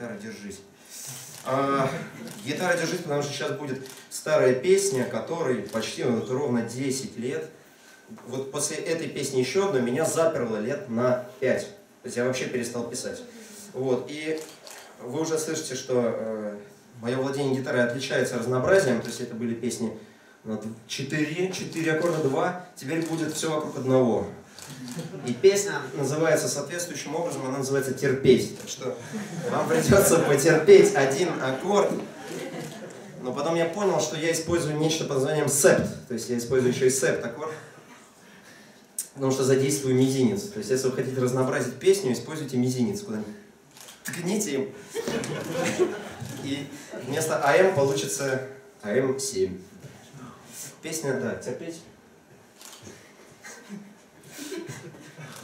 гитара «Держись». А, гитара «Держись», потому что сейчас будет старая песня, которой почти вот, ровно 10 лет. Вот после этой песни еще одна меня заперло лет на 5. То есть я вообще перестал писать. Вот, и вы уже слышите, что э, мое владение гитарой отличается разнообразием, то есть это были песни на 4, 4 аккорда, 2, теперь будет все вокруг одного. И песня называется соответствующим образом, она называется «Терпеть». Так что вам придется потерпеть один аккорд. Но потом я понял, что я использую нечто под названием септ. То есть я использую еще и септ аккорд. Потому что задействую мизинец. То есть если вы хотите разнообразить песню, используйте мизинец куда-нибудь. Ткните им. И вместо АМ получится АМ7. Песня, да, терпеть.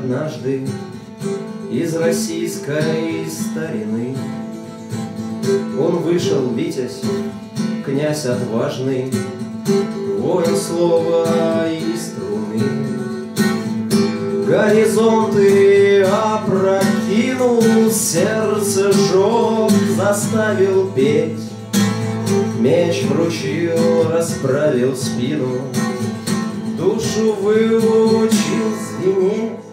однажды из российской старины Он вышел, Витязь, князь отважный, воин слова и струны. Горизонты опрокинул, сердце жег, заставил петь. Меч вручил, расправил спину, душу выучил звенеть.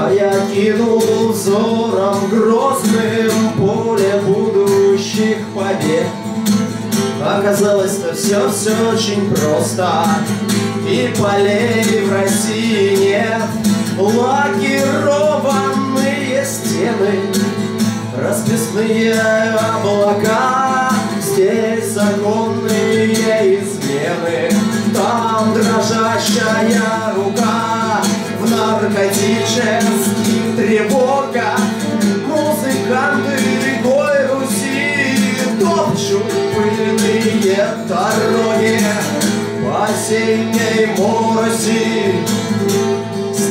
А я кинул взором грозным поле будущих побед. Оказалось-то все, все очень просто И полей в России нет Лакированные стены Расписные облака Здесь законные измены. Там дрожащая рука В наркотических тревогах Музыканты рекой Руси Топчут пыльные дороги. По осенней мороси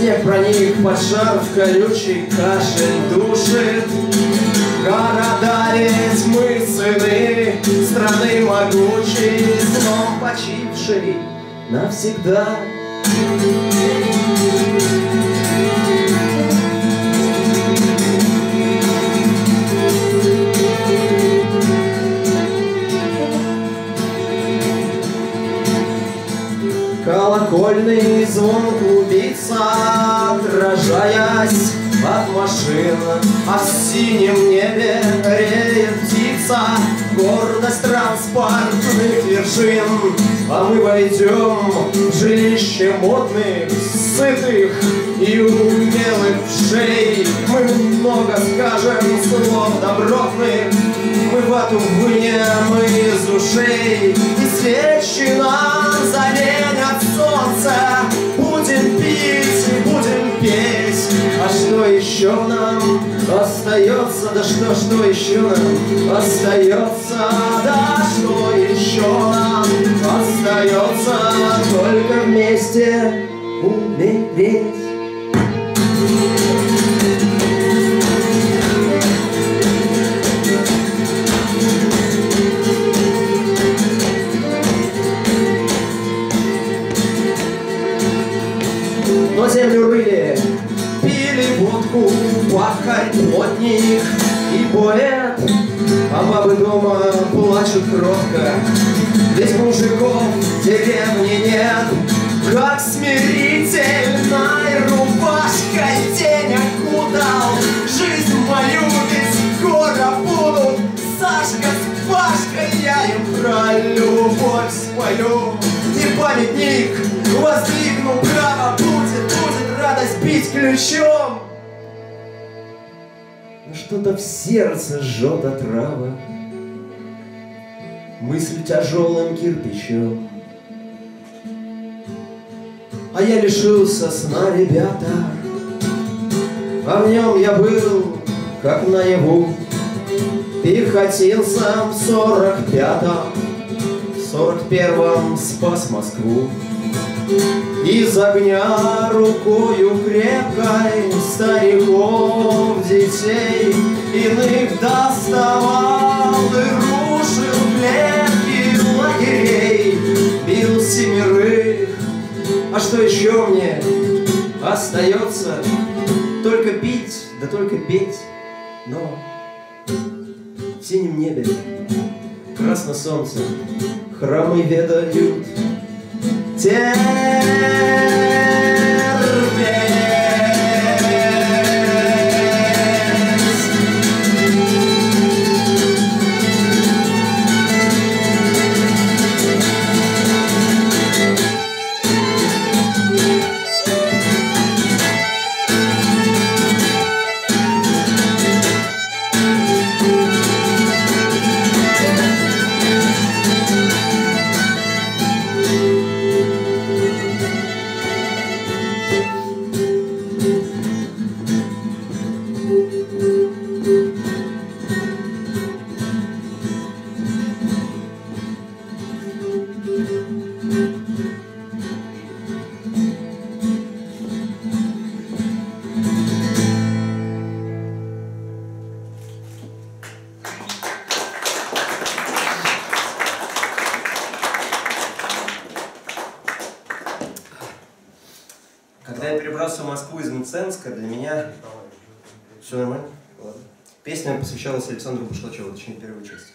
Снег проник под шарф колючий Кашель душит. Города ведь мы сыны Страны могучей Сном почившей навсегда вершин. А мы войдем в жилище модных, сытых и умелых шей. Мы много скажем слов добротных, мы вату вынем из ушей, и свечи нам заменят солнце. Будем пить и будем петь, а что еще нам остается? Да что, что еще нам остается? Да что еще нам остается? Только вместе умереть. Плотник и поэт. А бабы дома плачут кротко, ведь мужиков в деревне нет. Как смирительной рубашкой день окутал. Жизнь мою ведь скоро будут. Сашка с Пашкой Я им про любовь спою. И памятник воздвигну право. Будет, будет радость бить ключом Что-то в сердце жжет отрава. Мысль тяжелым кирпичом. А я лишился сна, ребята. А в нем я был, как наяву. Пехотинцем в сорок пятом сорок первом спас Москву. Из огня рукою крепкой Стариков, детей Иных доставал и рушил клетки лагерей. Бил семерых. А что еще мне остается? Только пить, да только петь. Но в синем небе красно солнце храмы ведают 间 Мценска, для меня... Все нормально? Ладно. Песня посвящалась Александру Башлачеву, точнее, первой части.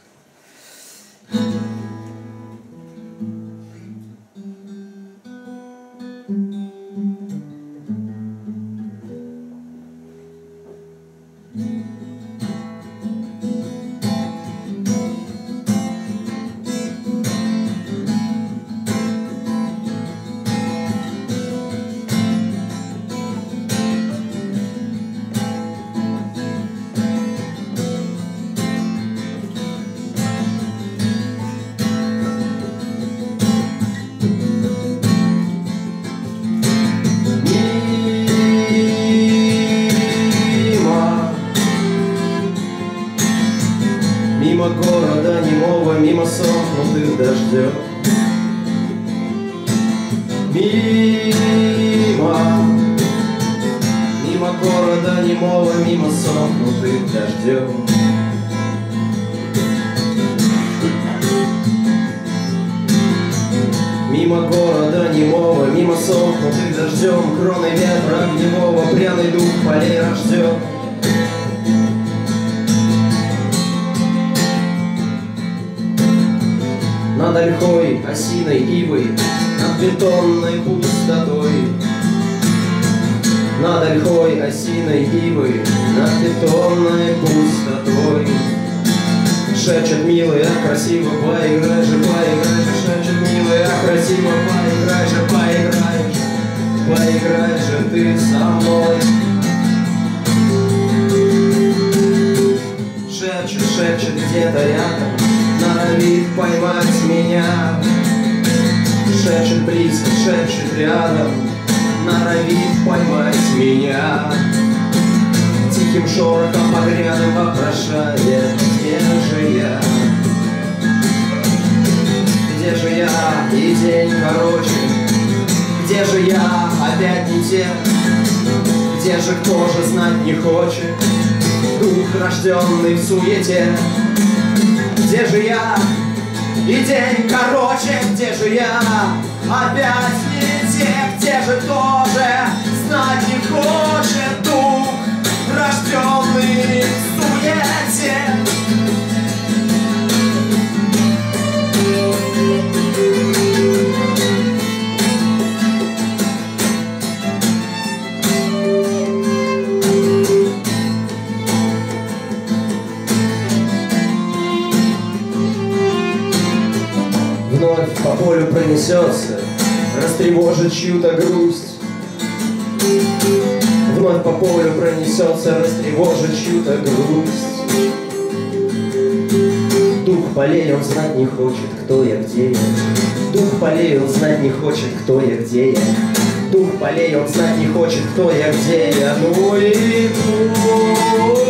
Мимо. Мимо города немого, мимо сомкнутых дождем Мимо города немого, мимо сомкнутых дождем Кроны ветра огневого, пряный дух полей рожден Над ольхой, осиной, ивой, над бетонной пустотой. Над ольхой, осиной, ивой, над бетонной пустотой. Шепчет милый, а красиво поиграй же, поиграй же. Шепчет милый, а красиво поиграй же, поиграй же Поиграй же ты со мной. Шепчет, шепчет где-то рядом Норовит поймать меня Шепчет близко, шепчет рядом Норовит поймать меня Тихим шорохом по грядам вопрошает Где же я? Где же я? И день короче Где же я? Опять не те Где же кто же знать не хочет Дух, рожденный в суете Где же я? И день короче Где же я? Опять не те Где же кто же знать не хочет Дух, рожденный в суете по полю пронесется растревожит чью-то грусть. Вновь по полю пронесется, растревожит чью-то грусть. Дух полей, он знать не хочет, кто я, где я. Дух полей, он знать не хочет, кто я, где я. Дух полей, он знать не хочет, кто я, где я. Ну и пусть.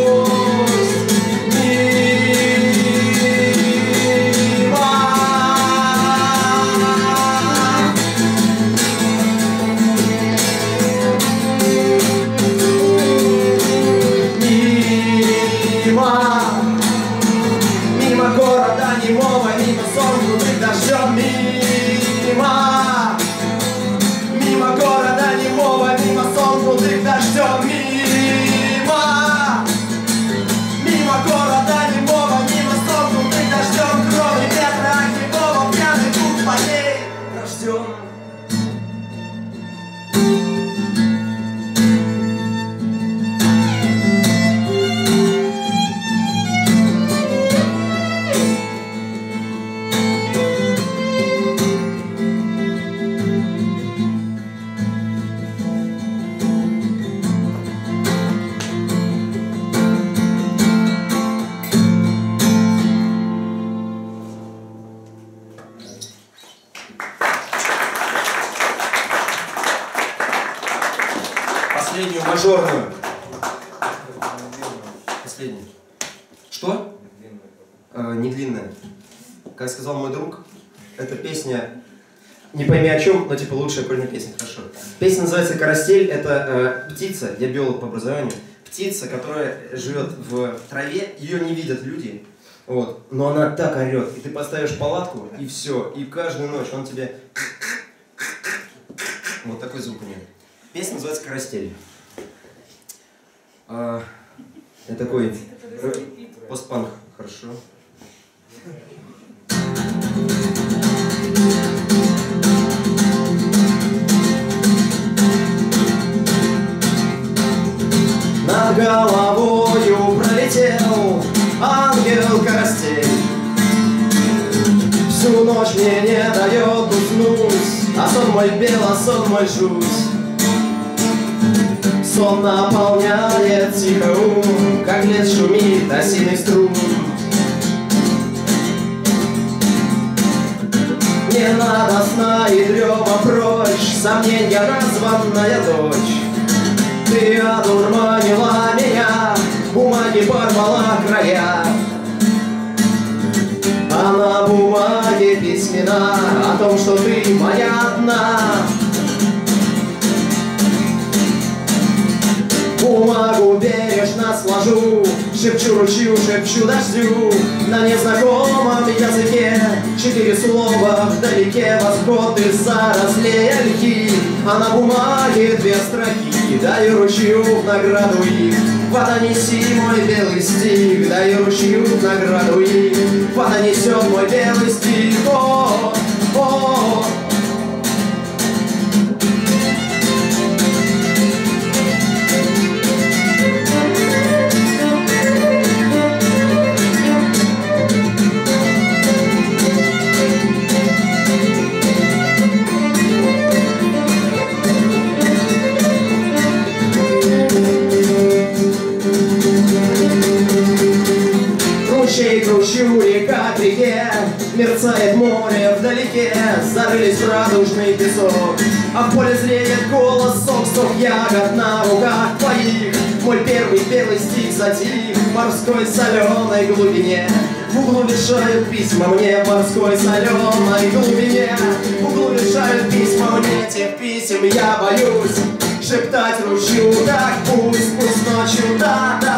Ну типа лучшая куриная песня, хорошо. Песня называется «Карастель», это э, птица, я биолог по образованию, птица, которая живет в траве, ее не видят люди, вот, но она так орет, и ты поставишь палатку, и все, и каждую ночь он тебе... Вот такой звук у нее. Песня называется «Карастель». А, это такой постпанк, хорошо. А сон наполняет тихо ум Как лес шумит осиный струн Не надо сна и дрема прочь Сомненья названная дочь ты одурманила меня, бумаги порвала края. А на бумаге письмена о том, что ты моя одна. Бумагу бережно сложу, шепчу ручью, шепчу дождю. На незнакомом языке четыре слова. Вдалеке Восход из зарослей ольхи, а на бумаге две строки. Даю ручью в награду их, вода неси мой белый стих Даю ручью в награду их, вода несет мой белый стих О, о, о, затих в морской соленой глубине. В углу вешают письма мне в морской соленой глубине. В углу вешают письма мне, тех писем я боюсь. Шептать ручью, так пусть, пусть ночью, да, да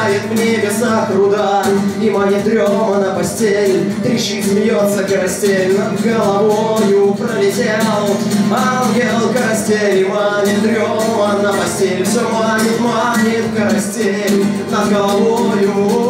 Играет в небесах руда И манит дрема на постель Трещит, смеется карастель Над головою пролетел Ангел карастель И манит дрема на постель Все манит, манит карастель Над головою